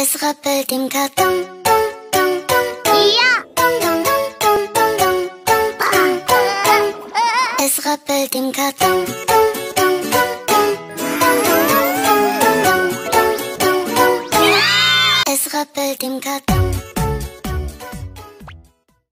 Es rappelt im Karton. Ja! Es rappelt im Karton. Es rappelt im Karton.